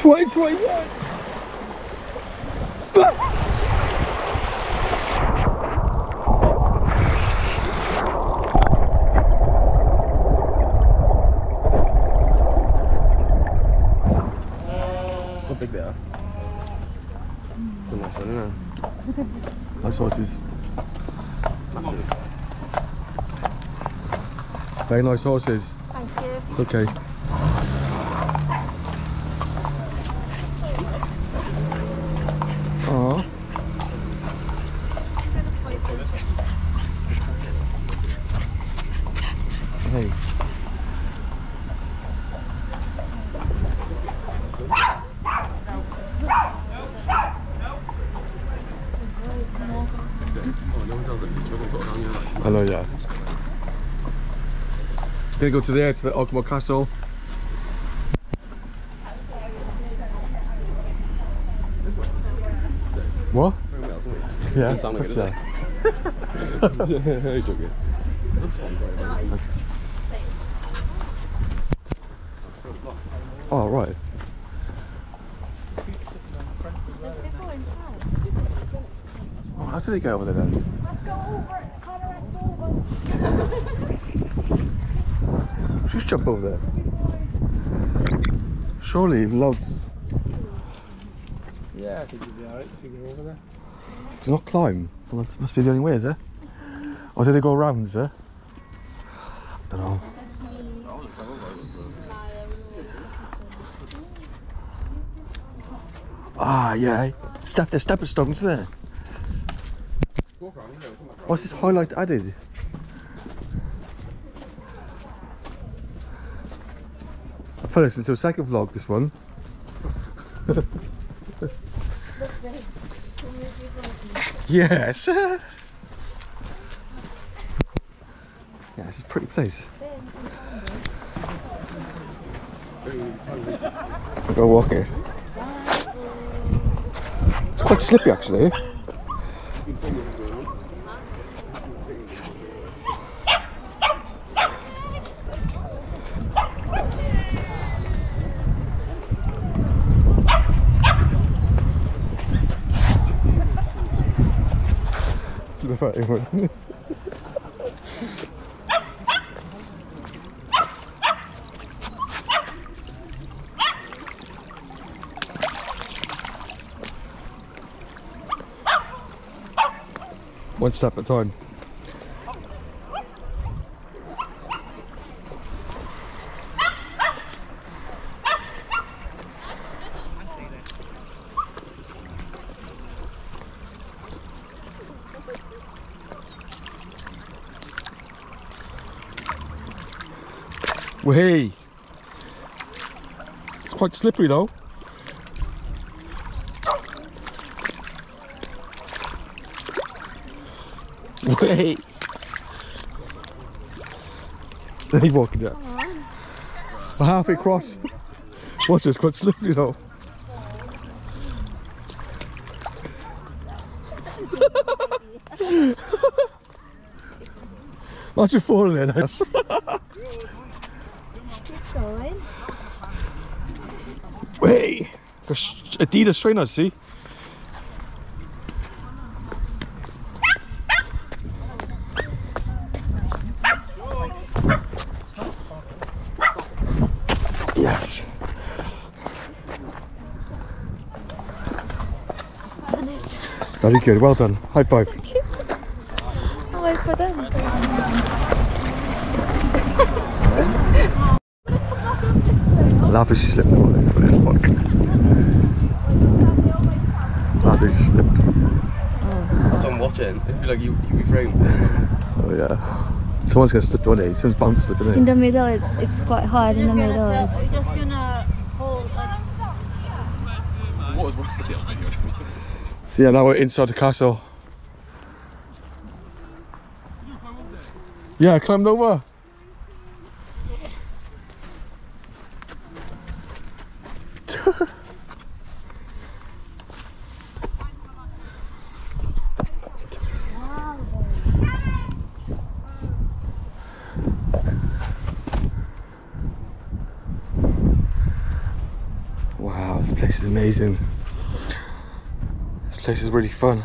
2021. How big they are? It's a nice one, isn't it? Nice horses. Very nice horses. Thank you. It's okay. Hey. I know, yeah. Gonna go to there to the Ogmore Castle. What? Yeah, like that's You're Oh, right. Oh, how did he go over there then? Let's go over it. Connor, let's go over. Just jump over there. Surely, loads. Yeah, I think you'll be alright if you go over there. Do not climb. Well, that must be the only way, is it? Or did they go around, is it? I don't know. Ah, yeah. Step the stepping stones there. What's this highlight added? I put this into a second vlog, this one. Yes. yeah, this is a pretty place. Go walk here. Quite slippery actually. Slippery. One step at a time. Way. It's quite slippery though. Wait. Then he walking down. We're halfway across. Watch this, quite slippery though. Imagine falling in. Going. Wait. Got sh- Adidas trainers, see? Very good. Well done. High five. I'll wait for them. Laugh as she slipped on it for this one. Laugh as she slipped. That's what I'm watching. I feel like you, you reframed. Oh yeah. Someone's gonna slip on it. Someone's bound to slip in In it. the middle, it's it's quite hard in the middle. It's- We're just gonna hold like What was right there? So yeah, now we're inside the castle. Yeah, I climbed over. Wow. Wow, this place is amazing. This place is really fun.